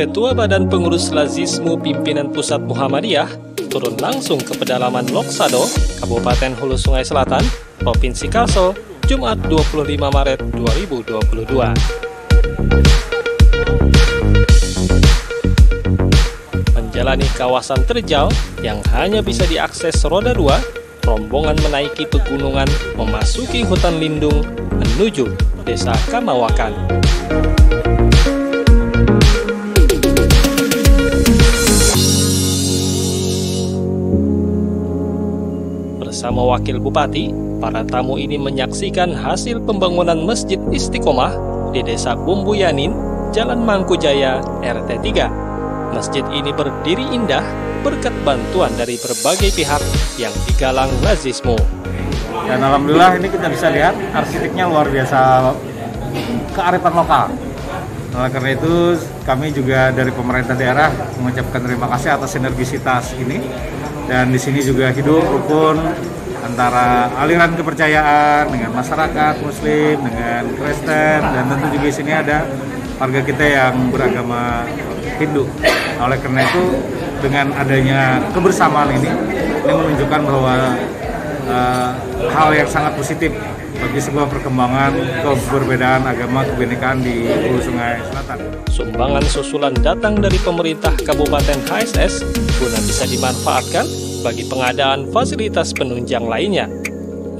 Ketua Badan Pengurus Lazismu Pimpinan Pusat Muhammadiyah turun langsung ke pedalaman Loksado, Kabupaten Hulu Sungai Selatan, Provinsi Kalsel, Jumat 25 Maret 2022. Menjalani kawasan terjal yang hanya bisa diakses roda dua, rombongan menaiki pegunungan memasuki hutan lindung menuju Desa Kamawakan. Bersama Wakil Bupati, para tamu ini menyaksikan hasil pembangunan Masjid Istiqomah di Desa Bumbuyanin, Jalan Mangkujaya, RT 3. Masjid ini berdiri indah berkat bantuan dari berbagai pihak yang digalang Lazismo. Dan alhamdulillah ini kita bisa lihat arsiteknya luar biasa kearifan lokal. Oleh karena itu kami juga dari pemerintah daerah mengucapkan terima kasih atas sinergisitas ini dan di sini juga hidup rukun antara aliran kepercayaan dengan masyarakat Muslim dengan Kristen dan tentu juga di sini ada warga kita yang beragama Hindu. Oleh karena itu dengan adanya kebersamaan ini ini menunjukkan bahwa uh, hal yang sangat positif bagi sebuah perkembangan keberbedaan agama kebinekaan di Hulu Sungai Selatan. Sumbangan susulan datang dari pemerintah Kabupaten HSS guna bisa dimanfaatkan bagi pengadaan fasilitas penunjang lainnya.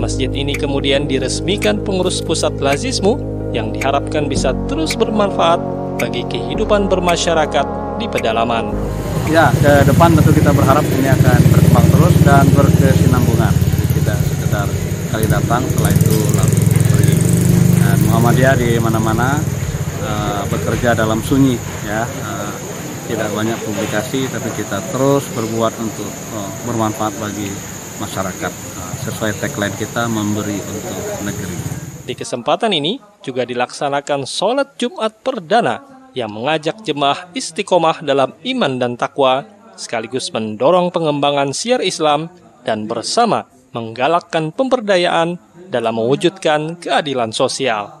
Masjid ini kemudian diresmikan pengurus pusat Lazismu yang diharapkan bisa terus bermanfaat bagi kehidupan bermasyarakat di pedalaman. Ya, ke depan tentu kita berharap ini akan berkembang terus dan berkesinambungan. Jadi tidak sekedar kali datang, setelah itu. Muhammadiyah di mana-mana uh, bekerja dalam sunyi, ya. Uh, tidak banyak publikasi, tapi kita terus berbuat untuk uh, bermanfaat bagi masyarakat. Uh, sesuai tagline kita, memberi untuk negeri. Di kesempatan ini juga dilaksanakan sholat Jumat perdana yang mengajak jemaah istiqomah dalam iman dan takwa sekaligus mendorong pengembangan siar Islam dan bersama menggalakkan pemberdayaan dalam mewujudkan keadilan sosial.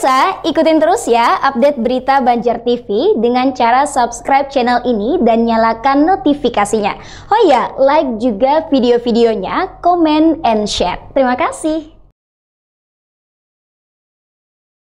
Pemirsa, ikutin terus ya update berita Banjar TV dengan cara subscribe channel ini dan nyalakan notifikasinya. Oh ya, like juga video-videonya, comment and share. Terima kasih.